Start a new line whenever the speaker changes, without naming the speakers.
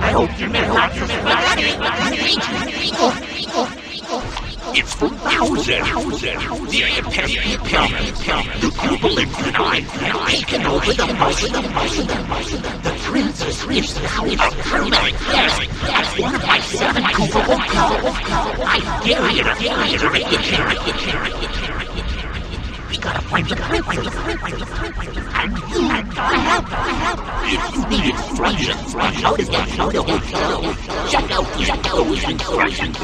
I hope you met lots of It's from Bowser, the imperial pelvis, the cruel infinite, taken over the most of the most of the most of the princess lives The in a permanent yes, as one of my seven culpable culpable I dare you to dare you to make the carrot, the carrot, the carrot, the carrot, the carrot. We gotta find the carrot, the carrot, the carrot, the carrot help. If you need instructions, how to get out of the show, check out the show's instructions.